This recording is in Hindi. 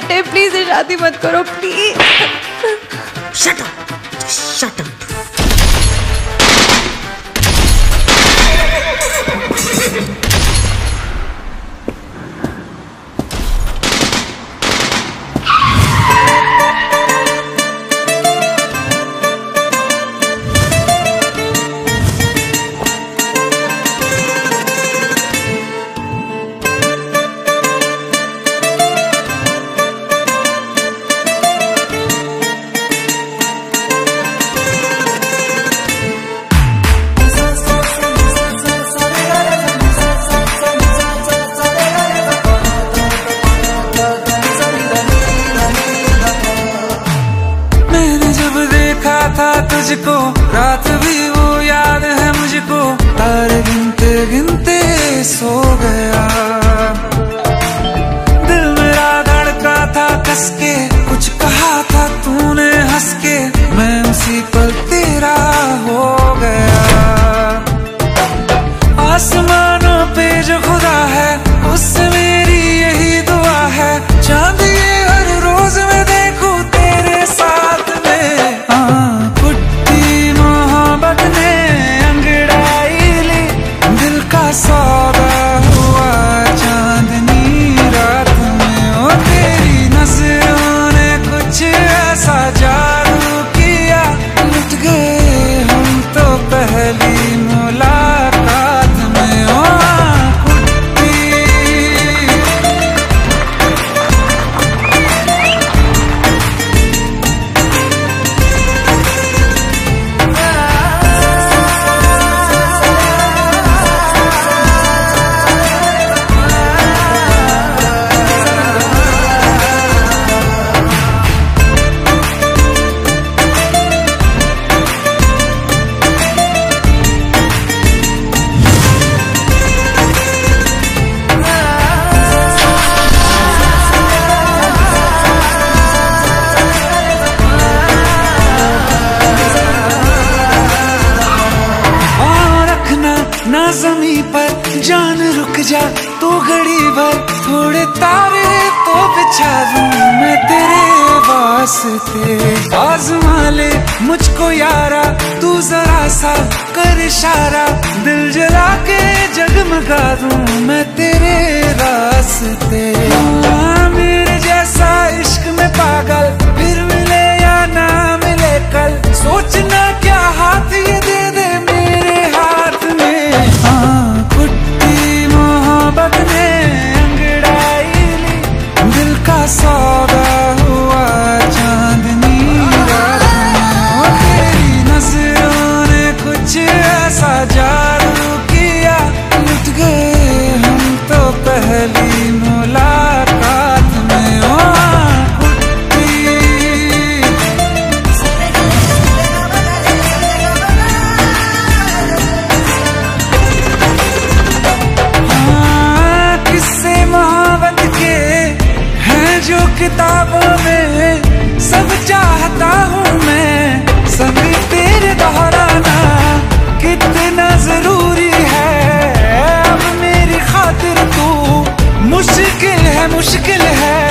बेटे प्लीज़ शादी मत करो please shut up shut up मुझको दिया तू घड़ी भर थोड़े तारे तो बिछा दूँ मैं तेरे वास्ते। आजमा ले मुझको यारा, तू जरा सा कर इशारा। दिल जला के जगमगा दूँ मैं तेरे रास्ते। हाँ, मेरे जैसा इशारा मुश्किल है मुश्किल है।